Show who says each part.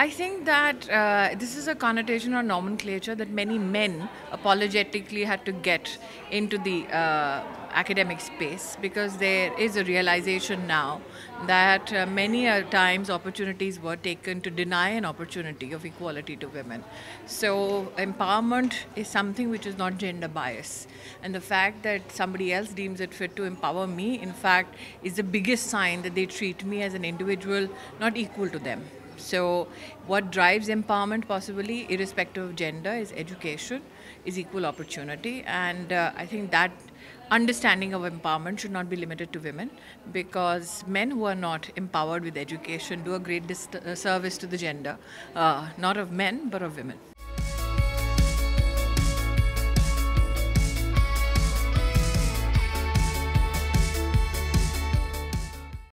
Speaker 1: I think that uh, this is a connotation or nomenclature that many men apologetically had to get into the uh, academic space because there is a realization now that uh, many uh, times opportunities were taken to deny an opportunity of equality to women. So, empowerment is something which is not gender bias. And the fact that somebody else deems it fit to empower me, in fact, is the biggest sign that they treat me as an individual not equal to them. So, what drives empowerment, possibly, irrespective of gender, is education, is equal opportunity, and uh, I think that understanding of empowerment should not be limited to women because men who are not empowered with education do a great uh, service to the gender, uh, not of men but of women.